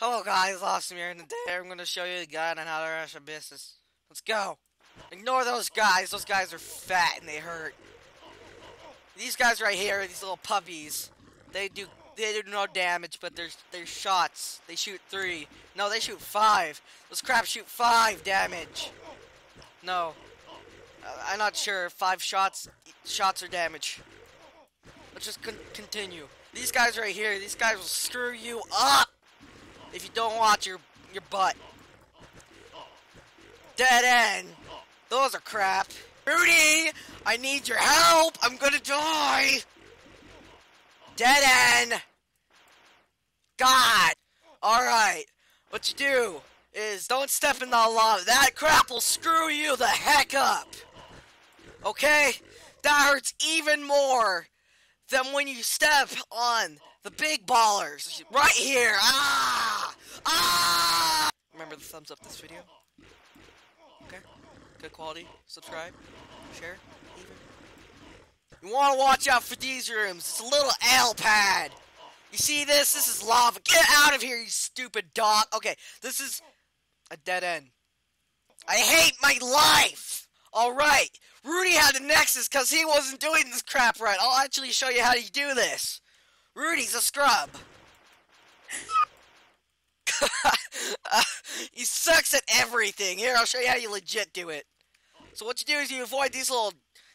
Hello guys, Awesome here, and today I'm going to show you a guide on how to rush Abyss. Let's go. Ignore those guys, those guys are fat and they hurt. These guys right here, these little puppies, they do they do no damage, but their their shots, they shoot three. No, they shoot five. Those crap shoot five damage. No, uh, I'm not sure. Five shots, shots are damage. Let's just con continue. These guys right here, these guys will screw you up if you don't watch your your butt. Dead end. Those are crap. Rudy, I need your help. I'm gonna die. Dead end. God. All right. What you do is don't step in the lava. That crap will screw you the heck up. Okay? That hurts even more than when you step on the big ballers right here. Ah! Ah! Remember to thumbs up this video. Okay? Good quality. Subscribe. Share. Even. You want to watch out for these rooms. It's a little L pad. You see this? This is lava. Get out of here, you stupid dog. Okay, this is a dead end. I hate my life. All right. Rudy had the Nexus because he wasn't doing this crap right. I'll actually show you how you do this. Rudy's a scrub. he sucks at everything. Here, I'll show you how you legit do it. So what you do is you avoid these little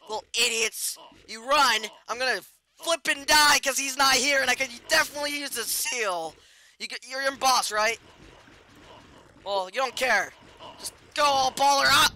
little idiots. You run. I'm gonna flip and die because he's not here, and I could definitely use a seal. You you're your boss, right? Well, you don't care. Just go all baller up.